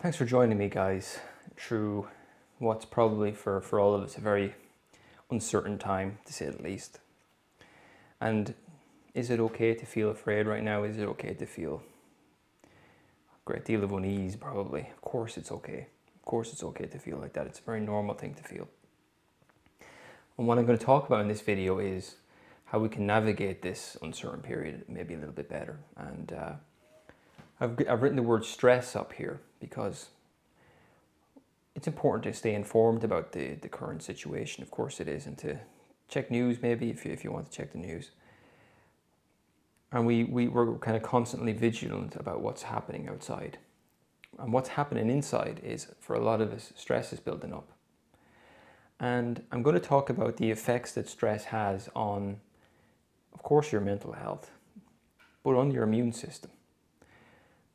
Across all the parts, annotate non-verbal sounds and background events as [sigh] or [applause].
Thanks for joining me, guys, through what's probably for, for all of us a very uncertain time, to say the least. And is it okay to feel afraid right now? Is it okay to feel a great deal of unease? Probably. Of course, it's okay. Of course, it's okay to feel like that. It's a very normal thing to feel. And what I'm going to talk about in this video is how we can navigate this uncertain period maybe a little bit better. And uh, I've, I've written the word stress up here because it's important to stay informed about the, the current situation. Of course it is, and to check news maybe if you, if you want to check the news. And we, we, we're kind of constantly vigilant about what's happening outside. And what's happening inside is, for a lot of us, stress is building up. And I'm going to talk about the effects that stress has on of course, your mental health, but on your immune system.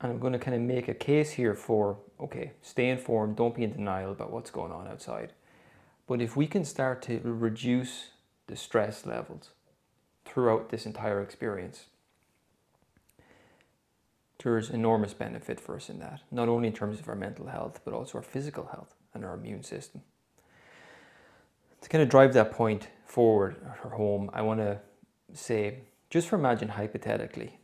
And I'm going to kind of make a case here for okay, stay informed, don't be in denial about what's going on outside. But if we can start to reduce the stress levels throughout this entire experience, there's enormous benefit for us in that, not only in terms of our mental health, but also our physical health and our immune system. To kind of drive that point forward or home, I want to say, just for imagine hypothetically,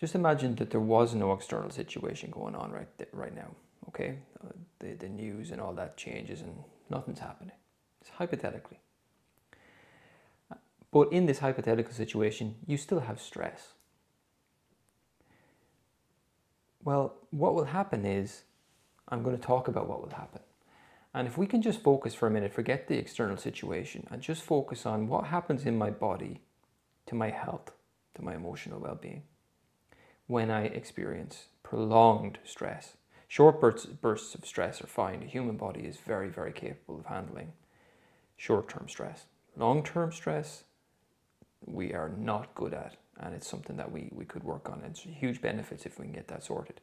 just imagine that there was no external situation going on right right now. Okay, uh, the the news and all that changes and nothing's happening. It's hypothetically. But in this hypothetical situation, you still have stress. Well, what will happen is, I'm going to talk about what will happen. And if we can just focus for a minute, forget the external situation, and just focus on what happens in my body to my health, to my emotional well being, when I experience prolonged stress. Short bursts, bursts of stress are fine. The human body is very, very capable of handling short term stress. Long term stress, we are not good at, and it's something that we, we could work on. It's huge benefits if we can get that sorted.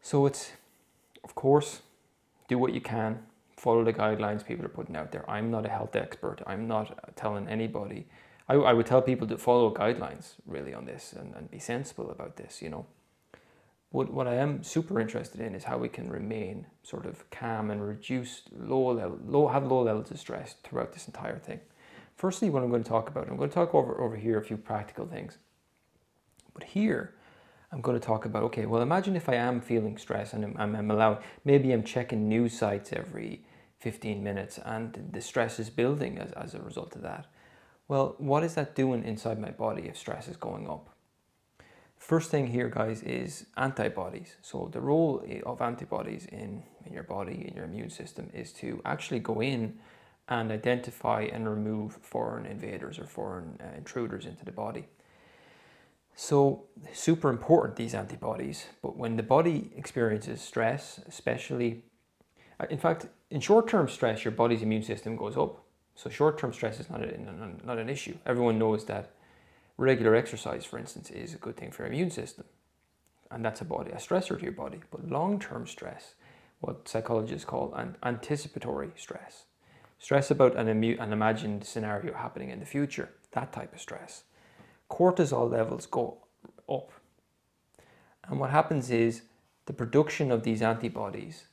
So it's, of course, do what you can, follow the guidelines people are putting out there. I'm not a health expert. I'm not telling anybody. I, I would tell people to follow guidelines really on this and, and be sensible about this, you know. What, what I am super interested in is how we can remain sort of calm and reduce low level, low, have low levels of stress throughout this entire thing. Firstly, what I'm going to talk about, I'm going to talk over, over here a few practical things. But here, I'm going to talk about, okay, well, imagine if I am feeling stress and I'm, I'm, allowing, maybe I'm checking news sites every 15 minutes and the stress is building as, as a result of that. Well, what is that doing inside my body if stress is going up? First thing here, guys, is antibodies. So the role of antibodies in, in your body, in your immune system, is to actually go in and identify and remove foreign invaders or foreign uh, intruders into the body. So super important, these antibodies, but when the body experiences stress, especially, uh, in fact, in short-term stress, your body's immune system goes up. So short-term stress is not, a, not an issue. Everyone knows that regular exercise, for instance, is a good thing for your immune system. And that's a body, a stressor to your body. But long-term stress, what psychologists call an anticipatory stress, stress about an, an imagined scenario happening in the future, that type of stress cortisol levels go up. And what happens is the production of these antibodies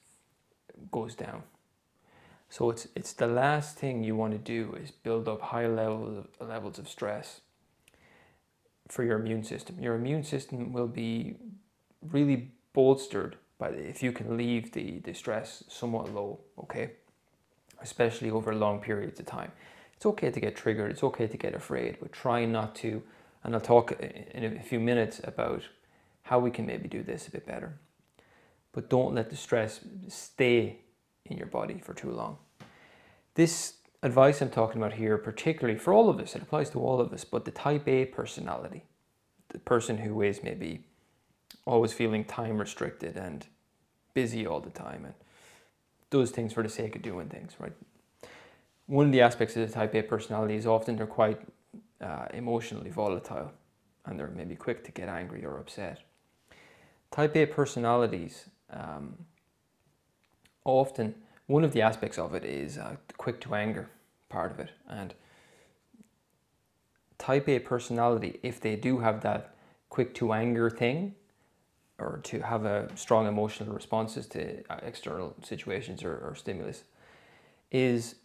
goes down. So it's, it's the last thing you want to do is build up high levels of, levels of stress for your immune system. Your immune system will be really bolstered by the, if you can leave the, the stress somewhat low, okay? Especially over long periods of time. It's okay to get triggered, it's okay to get afraid, but try not to and I'll talk in a few minutes about how we can maybe do this a bit better. But don't let the stress stay in your body for too long. This advice I'm talking about here, particularly for all of us, it applies to all of us, but the type A personality, the person who is maybe always feeling time restricted and busy all the time and does things for the sake of doing things, right? One of the aspects of the type A personality is often they're quite uh, emotionally volatile and they're maybe quick to get angry or upset. Type A personalities, um, often one of the aspects of it is uh, quick to anger part of it. And type A personality, if they do have that quick to anger thing, or to have a strong emotional responses to uh, external situations or, or stimulus is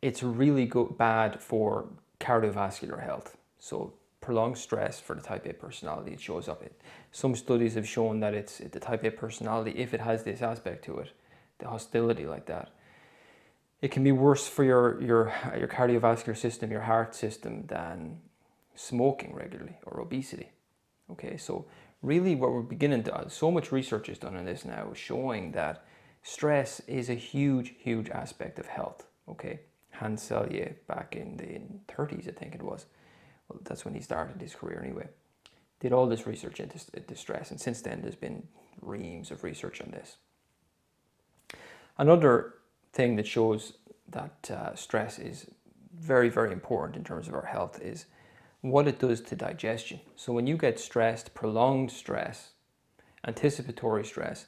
it's really go- bad for cardiovascular health. So prolonged stress for the type A personality, it shows up. It, some studies have shown that it's the type A personality, if it has this aspect to it, hostility like that, it can be worse for your, your, your cardiovascular system, your heart system, than smoking regularly or obesity. Okay, so really what we're beginning to, uh, so much research is done on this now, showing that stress is a huge, huge aspect of health. Okay, Hans Selye back in the 30s, I think it was, well, that's when he started his career anyway, did all this research into, into stress. And since then, there's been reams of research on this. Another thing that shows that uh, stress is very, very important in terms of our health is what it does to digestion. So when you get stressed, prolonged stress, anticipatory stress,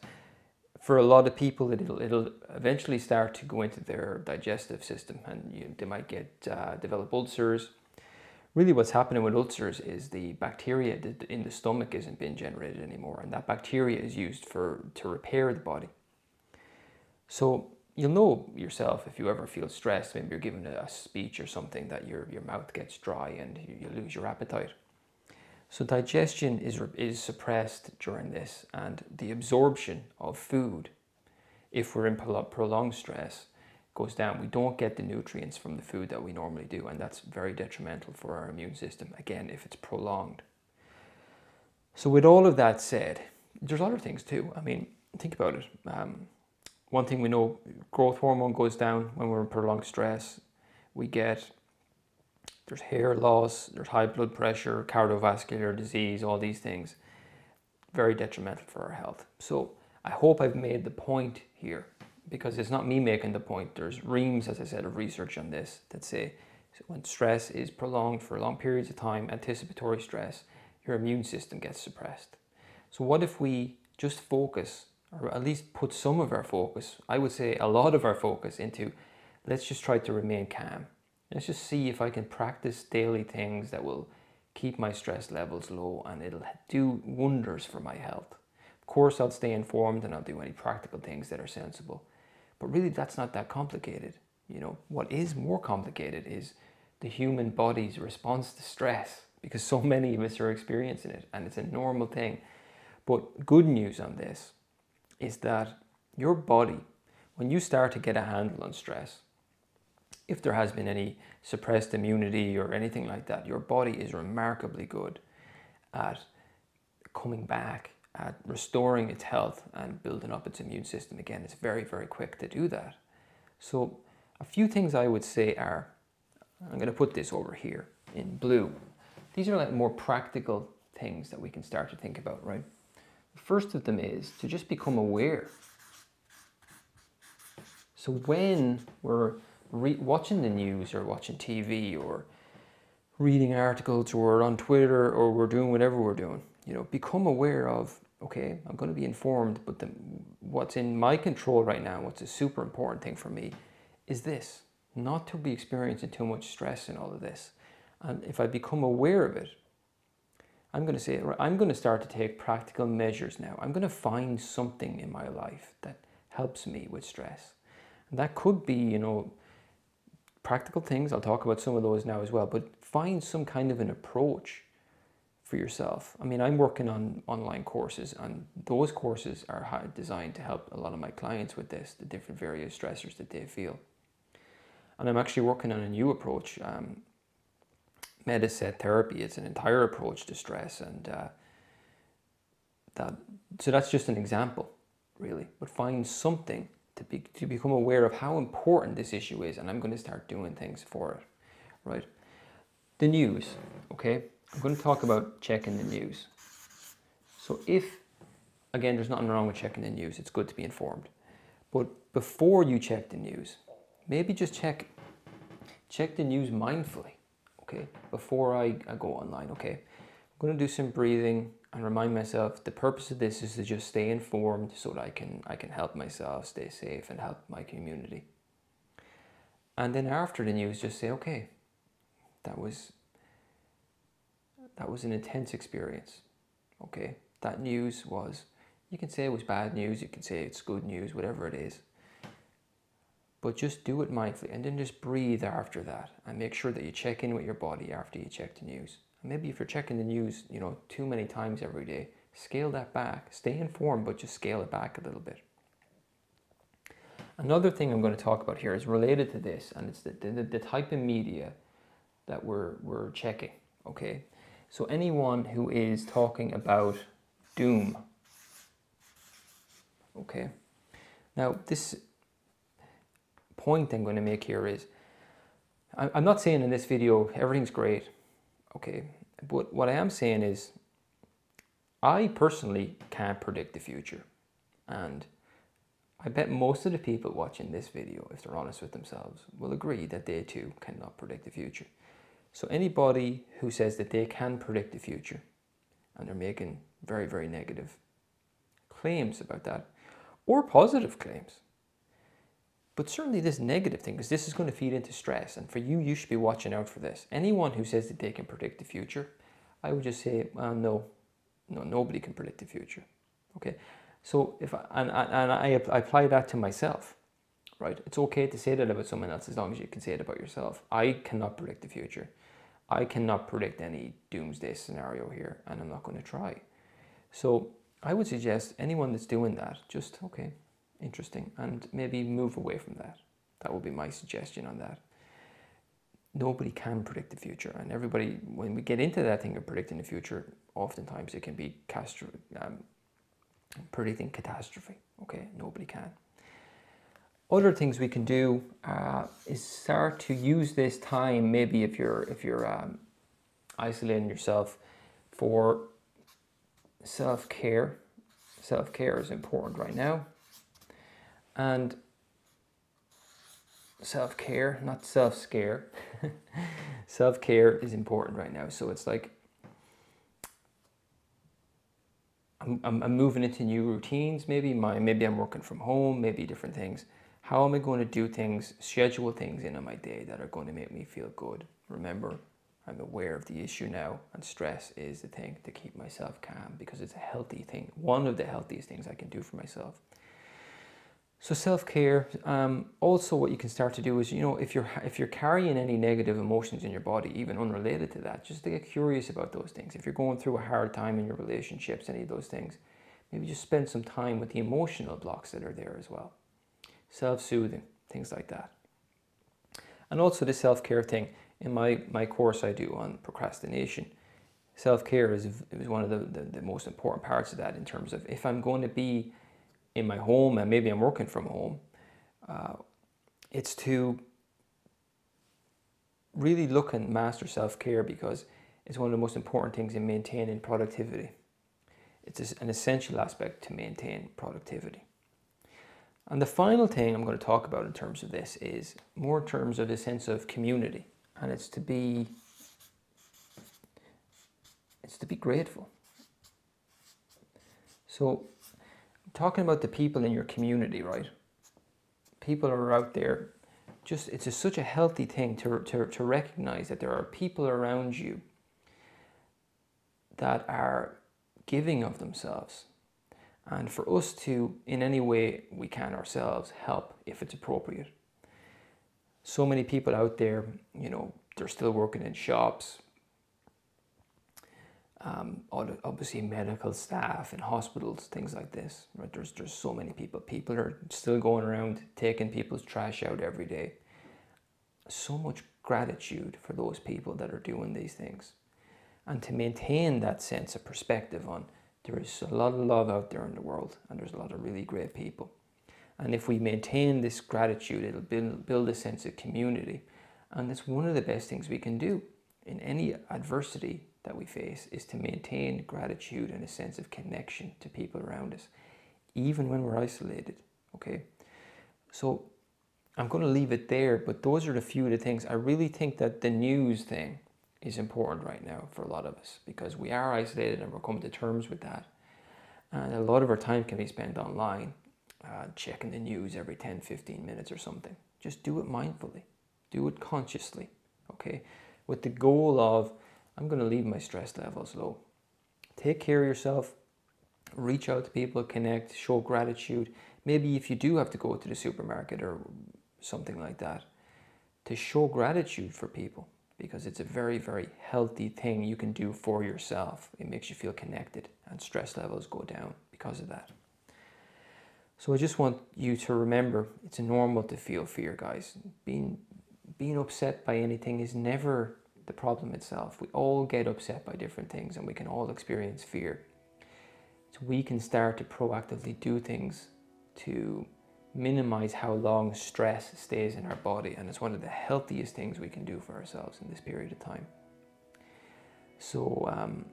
for a lot of people, it'll, it'll eventually start to go into their digestive system and you, they might get uh, develop ulcers, really what's happening with ulcers is the bacteria in the stomach isn't being generated anymore and that bacteria is used for to repair the body so you'll know yourself if you ever feel stressed maybe you're giving a speech or something that your, your mouth gets dry and you, you lose your appetite so digestion is, is suppressed during this and the absorption of food if we're in prolonged stress goes down. We don't get the nutrients from the food that we normally do, and that's very detrimental for our immune system, again, if it's prolonged. So, with all of that said, there's other things too. I mean, think about it. Um, one thing we know growth hormone goes down when we're in prolonged stress. We get there's hair loss, there's high blood pressure, cardiovascular disease, all these things. Very detrimental for our health. So, I hope I've made the point here because it's not me making the point. There's reams, as I said, of research on this that say when stress is prolonged for long periods of time, anticipatory stress, your immune system gets suppressed. So, what if we just focus, or at least put some of our focus, I would say a lot of our focus, into let's just try to remain calm. Let's just see if I can practice daily things that will keep my stress levels low and it'll do wonders for my health. Of course, I'll stay informed and I'll do any practical things that are sensible. But really, that's not that complicated. You know, what is more complicated is the human body's response to stress because so many of us are experiencing it and it's a normal thing. But good news on this is that your body, when you start to get a handle on stress, if there has been any suppressed immunity or anything like that, your body is remarkably good at coming back at restoring its health and building up its immune system again. It's very, very quick to do that. So, a few things I would say are I'm going to put this over here in blue. These are like more practical things that we can start to think about, right? The first of them is to just become aware. So, when we're re- watching the news or watching TV or reading articles or on Twitter or we're doing whatever we're doing, you know, become aware of okay, I'm going to be informed, but the, what's in my control right now, what's a super important thing for me, is this not to be experiencing too much stress in all of this. And if I become aware of it, I'm going to say, I'm going to start to take practical measures now. I'm going to find something in my life that helps me with stress. And that could be, you know, practical things. I'll talk about some of those now as well, but find some kind of an approach for yourself. I mean, I'm working on online courses, and those courses are designed to help a lot of my clients with this, the different various stressors that they feel. And I'm actually working on a new approach. Um, Mediset therapy. It's an entire approach to stress, and uh, that. So that's just an example, really. But find something to be to become aware of how important this issue is, and I'm going to start doing things for it, right? The news, okay I'm going to talk about checking the news. So if, again, there's nothing wrong with checking the news, it's good to be informed. But before you check the news, maybe just check check the news mindfully, okay? Before I, I go online, okay? I'm to do some breathing and remind myself the purpose of this is to just stay informed so that I can I can help myself stay safe and help my community. And then after the news, just say, okay, that was that was an intense experience. Okay, that news was. You can say it was bad news, you can say it's good news, whatever it is. But just do it mindfully and then just breathe after that and make sure that you check in with your body after you check the news. And maybe if you're checking the news, you know, too many times every day, scale that back. Stay informed, but just scale it back a little bit. Another thing I'm going to talk about here is related to this, and it's the, the, the type of media that we're, we're checking, okay? So anyone who is talking about doom, okay? Now, this point I'm going to make here is I'm not saying in this video everything's great, okay? But what I am saying is I personally can't predict the future. And I bet most of the people watching this video, if they're honest with themselves, will agree that they too cannot predict the future. So anybody who says that they can predict the future and they're making very, very negative claims about that, or positive claims, but certainly this negative thing, because this is going to feed into stress. And for you, you should be watching out for this. Anyone who says that they can predict the future, I would just say, well, no, no, nobody can predict the future. Okay. So if I, and, and I, I apply that to myself, right? It's okay to say that about someone else as long as you can say it about yourself. I cannot predict the future. I cannot predict any doomsday scenario here, and I'm not going to try. So I would suggest anyone that's doing that, just okay, interesting, and maybe move away from that. That would be my suggestion on that. Nobody can predict the future, and everybody, when we get into that thing of predicting the future, oftentimes it can be castro- um, predicting catastrophe. Okay, nobody can. Other things we can do uh, is start to use this time. Maybe if you're if you're um, isolating yourself for self care. Self care is important right now and self care, not self scare. [laughs] self care is important right now. So it's like I'm, I'm, I'm, moving into new routines. Maybe my maybe I'm working from home. Maybe different things. How am I going to do things, schedule things in on my day that are going to make me feel good? Remember, I'm aware of the issue now, and stress is the thing to keep myself calm because it's a healthy thing. One of the healthiest things I can do for myself. So self-care. Um, also, what you can start to do is, you know, if you're if you're carrying any negative emotions in your body, even unrelated to that, just to get curious about those things. If you're going through a hard time in your relationships, any of those things, maybe just spend some time with the emotional blocks that are there as well. Self-soothing, things like that. And also the self-care thing. In my my course, I do on procrastination. Self-care is, is one of the, the, the most important parts of that in terms of if I'm going to be in my home and maybe I'm working from home, uh, it's to really look and master self care because it's one of the most important things in maintaining productivity. It's an essential aspect to maintain productivity. And the final thing I'm going to talk about in terms of this is more in terms of the sense of community. And it's to be it's to be grateful. So talking about the people in your community, right? People are out there. Just it's such a healthy thing to, to, to recognize that there are people around you that are giving of themselves. And for us to, in any way we can ourselves, help if it's appropriate. So many people out there, you know, they're still working in shops, um, obviously medical staff and hospitals, things like this. Right? There's there's so many people. People are still going around taking people's trash out every day. So much gratitude for those people that are doing these things, and to maintain that sense of perspective on there is a lot of love out there in the world, and there's a lot of really great people. And if we maintain this gratitude, it'll build build a sense of community, and that's one of the best things we can do in any adversity that we face is to maintain gratitude and a sense of connection to people around us, even when we're isolated. Okay, so I'm going to leave it there, but those are the few of the things. I really think that the news thing is important right now for a lot of us because we are isolated and we're coming to terms with that. And a lot of our time can be spent online, uh, checking the news every 10, 15 minutes or something. Just do it mindfully, do it consciously, okay? With the goal of I'm going to leave my stress levels low. Take care of yourself, reach out to people, connect, show gratitude. Maybe if you do have to go to the supermarket or something like that, to show gratitude for people because it's a very, very healthy thing you can do for yourself. It makes you feel connected and stress levels go down because of that. So I just want you to remember it's normal to feel fear, guys. Being being upset by anything is never the problem itself. We all get upset by different things and we can all experience fear. So we can start to proactively do things to minimize how long stress stays in our body and it's one of the healthiest things we can do for ourselves in this period of time. So um,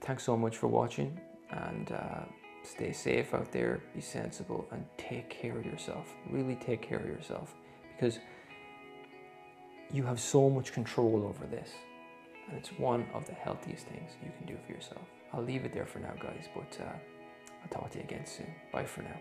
thanks so much for watching and uh, stay safe out there, be sensible and take care of yourself. Really take care of yourself because you have so much control over this and it's one of the healthiest things you can do for yourself. I'll leave it there for now guys but uh, I'll talk to you again soon. Bye for now.